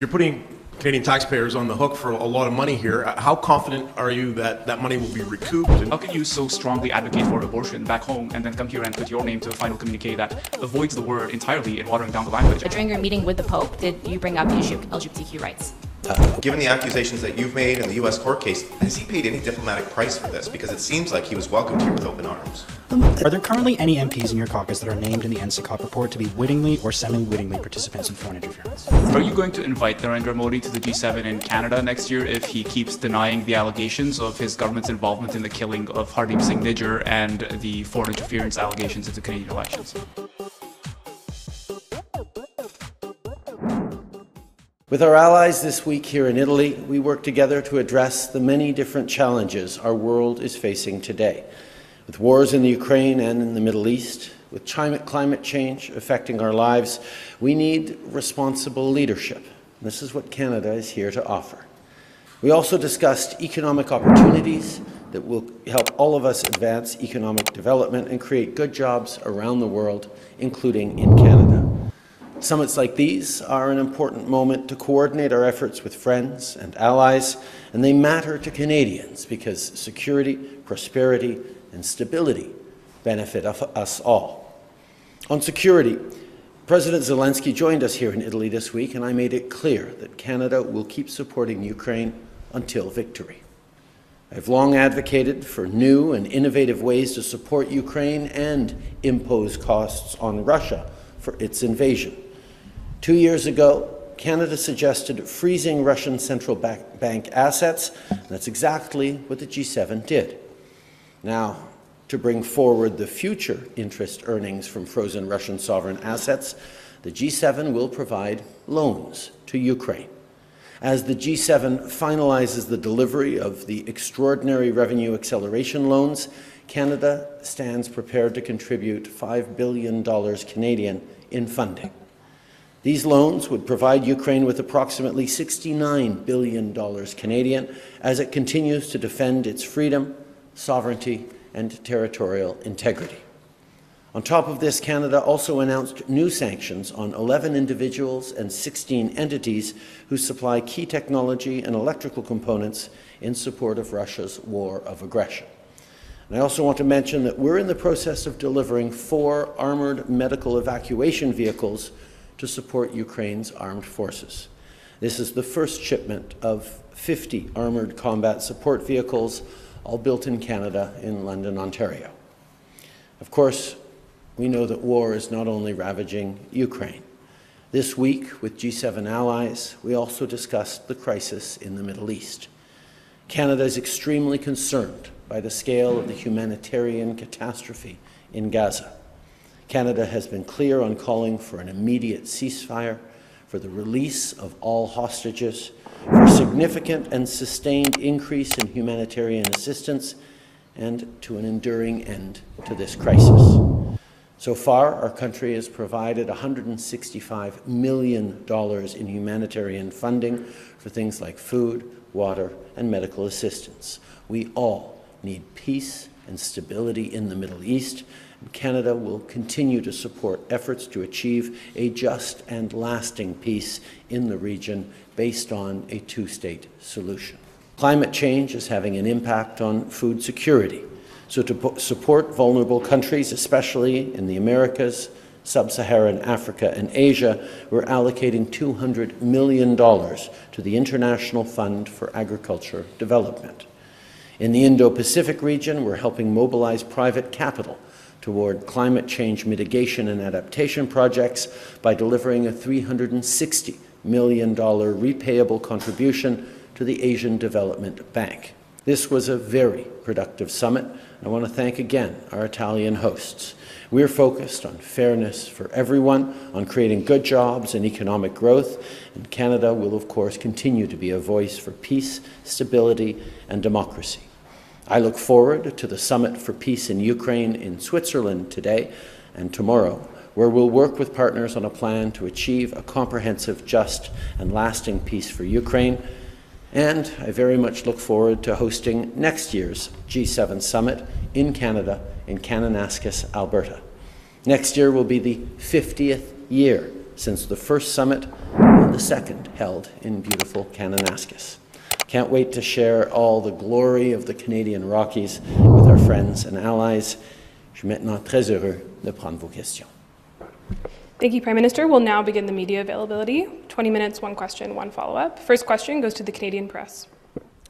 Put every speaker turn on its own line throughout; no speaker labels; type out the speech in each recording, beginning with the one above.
You're putting Canadian taxpayers on the hook for a lot of money here. Uh, how confident are you that that money will be recouped? And
How can you so strongly advocate for abortion back home and then come here and put your name to a final communique that avoids the word entirely in watering down the language?
During your meeting with the Pope, did you bring up the issue of LGBTQ rights?
Given the accusations that you've made in the U.S. court case, has he paid any diplomatic price for this? Because it seems like he was welcomed here with open arms.
Um, are there currently any MPs in your caucus that are named in the NSICOP report to be wittingly or semi-wittingly participants in foreign interference?
Are you going to invite Narendra Modi to the G7 in Canada next year if he keeps denying the allegations of his government's involvement in the killing of Hardeep Singh Nijjar and the foreign interference allegations into Canadian elections?
With our allies this week here in Italy, we work together to address the many different challenges our world is facing today. With wars in the Ukraine and in the Middle East, with climate, change affecting our lives, we need responsible leadership. This is what Canada is here to offer. We also discussed economic opportunities that will help all of us advance economic development and create good jobs around the world, including in Canada. Summits like these are an important moment to coordinate our efforts with friends and allies, and they matter to Canadians because security, prosperity, and stability benefit us all. On security, President Zelensky joined us here in Italy this week, and I made it clear that Canada will keep supporting Ukraine until victory. I've long advocated for new and innovative ways to support Ukraine and impose costs on Russia for its invasion. Two years ago, Canada suggested freezing Russian central bank assets. That's exactly what the G7 did. Now, to bring forward the future interest earnings from frozen Russian sovereign assets, the G7 will provide loans to Ukraine. As the G7 finalizes the delivery of the extraordinary revenue acceleration loans, Canada stands prepared to contribute $5 billion Canadian in funding. These loans would provide Ukraine with approximately $69 billion Canadian as it continues to defend its freedom, sovereignty, and territorial integrity. On top of this, Canada also announced new sanctions on 11 individuals and 16 entities who supply key technology and electrical components in support of Russia's war of aggression. And I also want to mention that we're in the process of delivering four armored medical evacuation vehicles to support Ukraine's armed forces. This is the first shipment of 50 armored combat support vehicles, all built in Canada in London, Ontario. Of course, we know that war is not only ravaging Ukraine. This week, with G7 allies, we also discussed the crisis in the Middle East. Canada is extremely concerned by the scale of the humanitarian catastrophe in Gaza. Canada has been clear on calling for an immediate ceasefire, for the release of all hostages, for significant and sustained increase in humanitarian assistance, and to an enduring end to this crisis. So far, our country has provided $165 million in humanitarian funding for things like food, water, and medical assistance. We all need peace and stability in the Middle East, Canada will continue to support efforts to achieve a just and lasting peace in the region based on a two-state solution. Climate change is having an impact on food security. So to support vulnerable countries, especially in the Americas, Sub-Saharan Africa and Asia, we're allocating $200 million to the International Fund for Agriculture Development. In the Indo-Pacific region, we're helping mobilize private capital toward climate change mitigation and adaptation projects by delivering a $360 million repayable contribution to the Asian Development Bank. This was a very productive summit. I want to thank again our Italian hosts. We're focused on fairness for everyone, on creating good jobs and economic growth, and Canada will, of course, continue to be a voice for peace, stability, and democracy. I look forward to the Summit for Peace in Ukraine in Switzerland today and tomorrow, where we'll work with partners on a plan to achieve a comprehensive, just, and lasting peace for Ukraine. And I very much look forward to hosting next year's G7 Summit in Canada, in Kananaskis, Alberta. Next year will be the 50th year since the first summit and the second held in beautiful Kananaskis. Can't wait to share all the glory of the Canadian Rockies with our friends and allies. Je suis maintenant très heureux de prendre vos questions.
Thank you, Prime Minister. We'll now begin the media availability. 20 minutes, one question, one follow-up. First question goes to the Canadian press.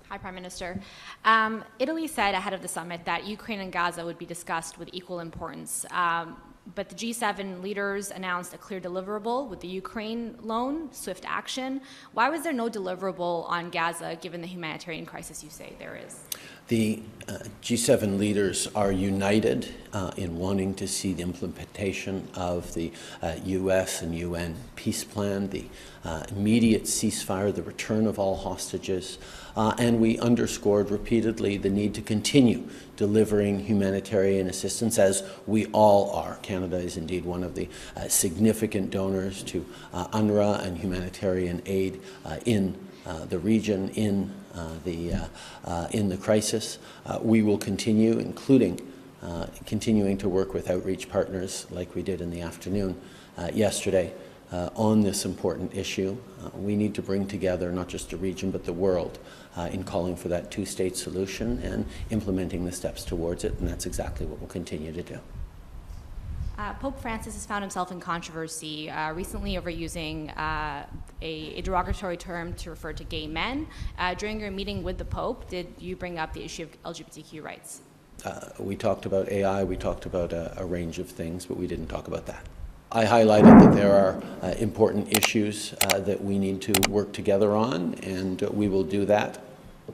Hi, Prime Minister. Um, Italy said ahead of the summit that Ukraine and Gaza would be discussed with equal importance. Um, but the G7 leaders announced a clear deliverable with the Ukraine loan, swift action. Why was there no deliverable on Gaza given the humanitarian crisis you say there is?
The uh, G7 leaders are united uh, in wanting to see the implementation of the uh, U.S. and UN peace plan, the uh, immediate ceasefire, the return of all hostages, uh, and we underscored repeatedly the need to continue delivering humanitarian assistance, as we all are. Canada is indeed one of the uh, significant donors to UNRWA and humanitarian aid in the region, in uh, the, uh, uh, in the crisis. we will continue, including continuing to work with outreach partners like we did in the afternoon yesterday, uh, on this important issue. Uh, we need to bring together not just the region but the world uh, in calling for that two-state solution and implementing the steps towards it, and that's exactly what we'll continue to do.
Uh, Pope Francis has found himself in controversy uh, recently over using uh, a, a, derogatory term to refer to gay men. Uh, during your meeting with the Pope, did you bring up the issue of LGBTQ rights?
Uh, we talked about AI, we talked about a, a, range of things, but we didn't talk about that. I highlighted that there are uh, important issues that we need to work together on, and we will do that.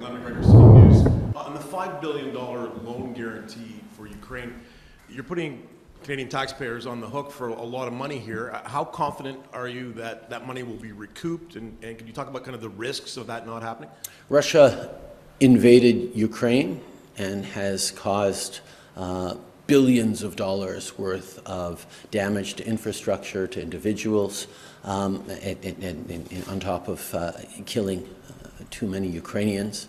On the $5 billion loan guarantee for Ukraine, you're putting Canadian taxpayers on the hook for a lot of money here. How confident are you that that money will be recouped? And, and can you talk about kind of the risks of that not happening?
Russia invaded Ukraine and has caused uh, billions of dollars worth of damage to infrastructure, to individuals, um, and, and, and, on top of uh, killing uh, too many Ukrainians.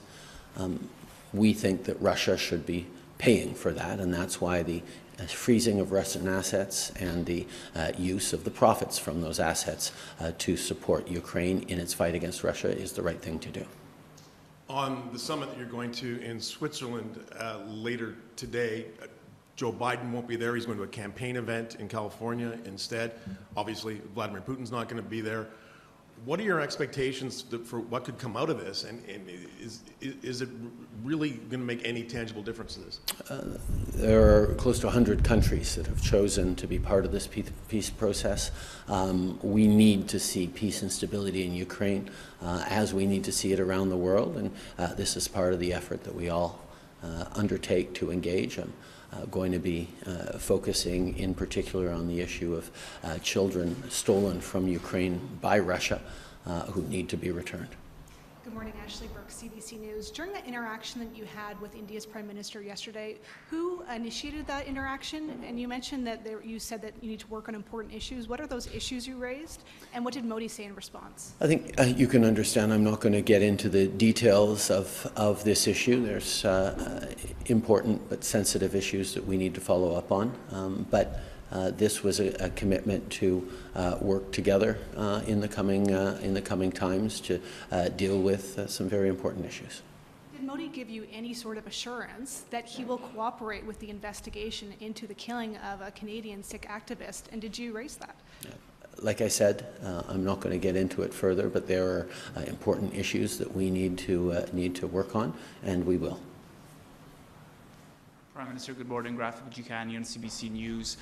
Um, we think that Russia should be paying for that, and that's why the freezing of Russian assets and the uh, use of the profits from those assets uh, to support Ukraine in its fight against Russia is the right thing to do.
On the summit that you're going to in Switzerland uh, later today, uh, Joe Biden won't be there. He's going to a campaign event in California instead. Obviously, Vladimir Putin's not going to be there. What are your expectations for what could come out of this, and, and is, is it really going to make any tangible difference to this?
Uh, there are close to 100 countries that have chosen to be part of this peace process. Um, we need to see peace and stability in Ukraine uh, as we need to see it around the world, and uh, this is part of the effort that we all uh, undertake to engage. Uh, going to be uh, focusing in particular on the issue of uh, children stolen from Ukraine by Russia uh, who need to be returned.
Good morning, Ashley Burke, CBC News. During the interaction that you had with India's Prime Minister yesterday, who initiated that interaction? And you mentioned that there, you said that you need to work on important issues. What are those issues you raised? And what did Modi say in response?
I think uh, you can understand I'm not going to get into the details of, of this issue. There's uh, important but sensitive issues that we need to follow up on. Um, but uh, this was a, a commitment to uh, work together uh, in the coming uh, in the coming times to uh, deal with uh, some very important issues.
Did Modi give you any sort of assurance that he will cooperate with the investigation into the killing of a Canadian Sikh activist? And did you raise that?
Like I said, I'm not going to get into it further, but there are important issues that we need to need to work on, and we will.
Prime Minister, good morning. Raffy Boudjikanian, CBC News.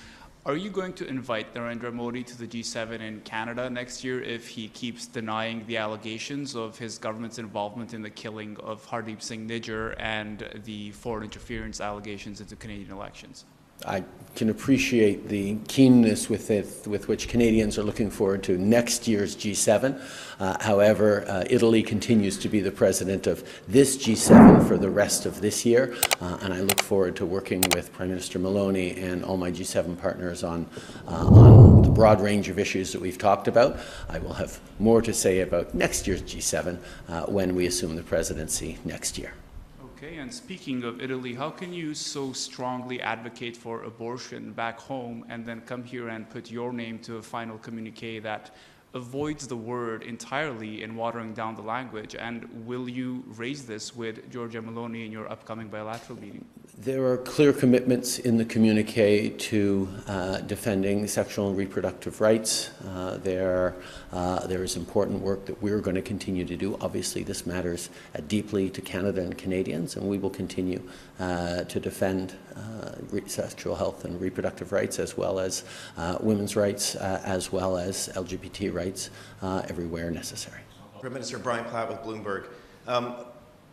Are you going to invite Narendra Modi to the G7 in Canada next year if he keeps denying the allegations of his government's involvement in the killing of Hardeep Singh Nijjar and the foreign interference allegations into Canadian elections?
I can appreciate the keenness with, it, with which Canadians are looking forward to next year's G7. Uh, however, uh, Italy continues to be the president of this G7 for the rest of this year, uh, and I look forward to working with Prime Minister Meloni and all my G7 partners on, uh, on the broad range of issues that we've talked about. I will have more to say about next year's G7 uh, when we assume the presidency next year.
Okay, and speaking of Italy, how can you so strongly advocate for abortion back home and then come here and put your name to a final communique that avoids the word entirely in watering down the language? And will you raise this with Giorgia Meloni in your upcoming bilateral meeting?
There are clear commitments in the communique to uh, defending sexual and reproductive rights. Uh, there, uh, there is important work that we're going to continue to do. Obviously, this matters uh, deeply to Canada and Canadians, and we will continue uh, to defend uh, sexual health and reproductive rights, as well as women's rights, as well as LGBT rights uh, everywhere necessary.
Prime Minister Brian Platt with Bloomberg. Um,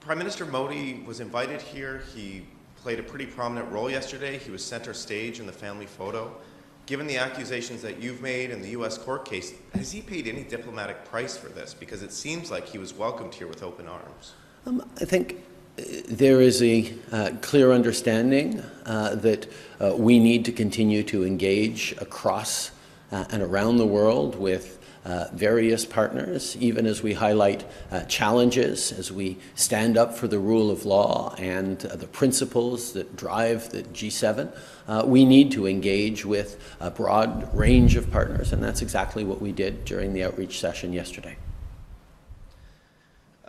Prime Minister Modi was invited here. He played a pretty prominent role yesterday. He was center stage in the family photo. Given the accusations that you've made in the U.S. court case, has he paid any diplomatic price for this? Because it seems like he was welcomed here with open arms.
Um, I think uh, there is a uh, clear understanding uh, that uh, we need to continue to engage across uh, and around the world with uh, various partners, even as we highlight uh, challenges, as we stand up for the rule of law and uh, the principles that drive the G7. Uh, we need to engage with a broad range of partners, and that's exactly what we did during the outreach session yesterday.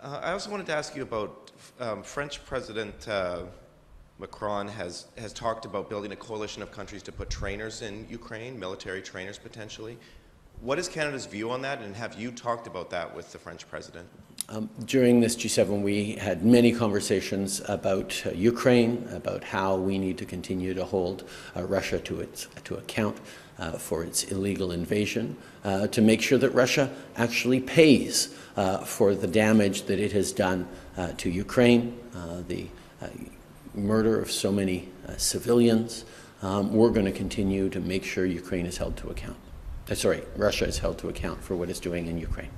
Uh, I also wanted to ask you about um, French President Macron has, has talked about building a coalition of countries to put trainers in Ukraine, military trainers potentially. What is Canada's view on that, and have you talked about that with the French president?
Um, during this G7, we had many conversations about uh, Ukraine, about how we need to continue to hold uh, Russia to, its, to account uh, for its illegal invasion, uh, to make sure that Russia actually pays uh, for the damage that it has done uh, to Ukraine, the murder of so many civilians. Um, we're going to continue to make sure Ukraine is held to account. Uh, sorry, Russia is held to account for what it's doing in Ukraine.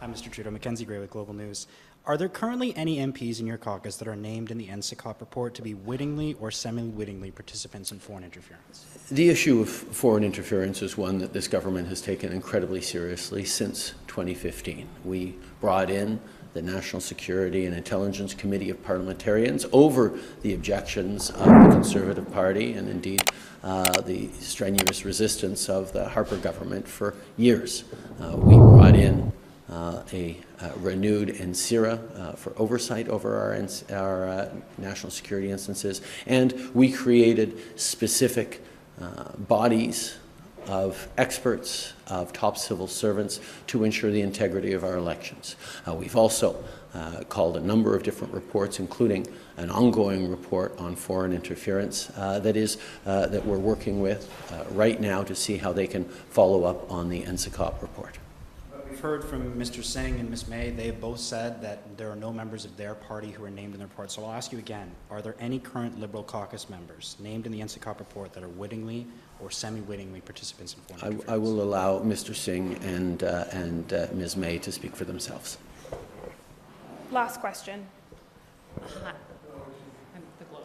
Hi, Mr. Trudeau. Mackenzie Gray with Global News. Are there currently any MPs in your caucus that are named in the NSICOP report to be wittingly or semi-wittingly participants in foreign interference?
The issue of foreign interference is one that this government has taken incredibly seriously since 2015. We brought in the National Security and Intelligence Committee of Parliamentarians over the objections of the Conservative Party and indeed uh, the strenuous resistance of the Harper government for years. Uh, we brought in a uh, renewed NSIRA uh, for oversight over our, our uh, national security instances, and we created specific uh, bodies of experts, of top civil servants to ensure the integrity of our elections. Uh, we've also uh, called a number of different reports, including an ongoing report on foreign interference uh, that is uh, that we're working with uh, right now to see how they can follow up on the NSICOP report.
We've heard from Mr. Singh and Ms. May. They have both said that there are no members of their party who are named in the report. So I'll ask you again, are there any current Liberal caucus members named in the NSICOP report that are wittingly or semi-wittingly participants in foreign
I,
interference?
I will allow Mr. Singh and, uh, and uh, Ms. May to speak for themselves.
Last question.
Hi. I'm the Globe.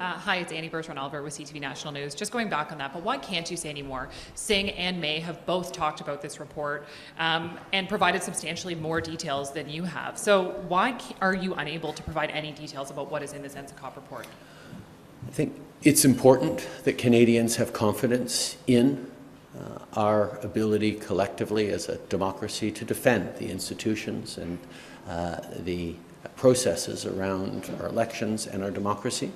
Uh, hi, it's Annie Bergeron-Oliver with CTV National News. Just going back on that, but why can't you say any more? Singh and May have both talked about this report um, and provided substantially more details than you have. So why are you unable to provide any details about what is in this NSICOP report?
I think it's important that Canadians have confidence in uh, our ability collectively as a democracy to defend the institutions and uh, the processes around our elections and our democracy.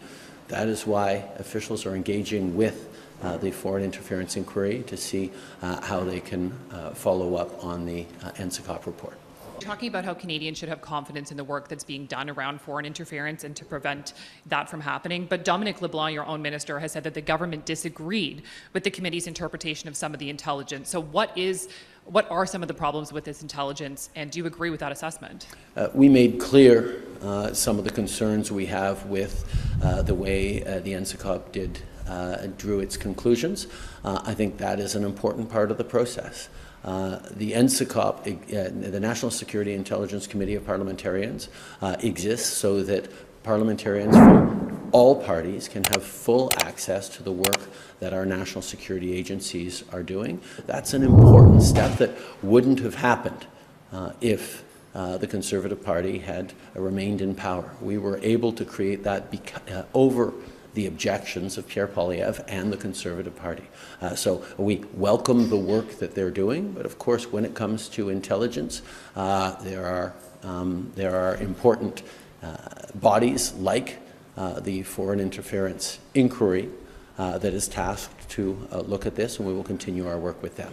That is why officials are engaging with uh, the foreign interference inquiry to see uh, how they can uh, follow up on the uh, NSICOP report.
Talking about how Canadians should have confidence in the work that's being done around foreign interference and to prevent that from happening. But Dominic LeBlanc, your own minister, has said that the government disagreed with the committee's interpretation of some of the intelligence. So, what is, what are some of the problems with this intelligence, and do you agree with that assessment?
Uh, we made clear uh, some of the concerns we have with uh, the way uh, the NSICOP did uh, drew its conclusions. Uh, I think that is an important part of the process. Uh, the NSICOP, uh, the National Security Intelligence Committee of Parliamentarians, uh, exists so that parliamentarians from all parties can have full access to the work that our national security agencies are doing. That's an important step that wouldn't have happened uh, if uh, the Conservative Party had uh, remained in power. We were able to create that uh, over the objections of Pierre Poilievre and the Conservative Party. Uh, so we welcome the work that they're doing, but of course, when it comes to intelligence, uh, there are um, there are important uh, bodies like uh, the Foreign Interference Inquiry uh, that is tasked to uh, look at this, and we will continue our work with them.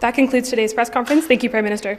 That concludes today's press conference. Thank you, Prime Minister.